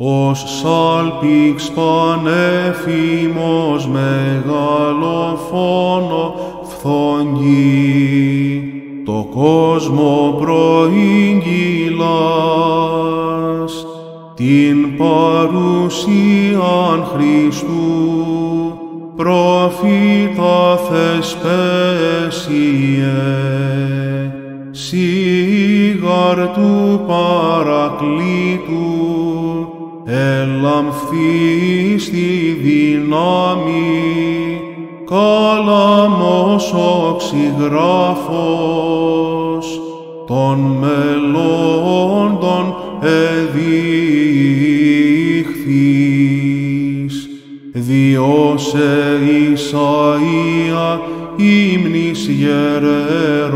ως σάλπιξ πανέφημος μεγαλοφόνο φθονγεί, το κόσμο προήγγυλας, την παρουσίαν Χριστού, προφήτα θεσπέσιε, σίγαρ του παρακλήτου, ελαμφθεί στη δύναμη, κάλαμος οξυγράφος, των μελώντων εδείχθης. Διώσε Ισαΐα ύμνης γερέ,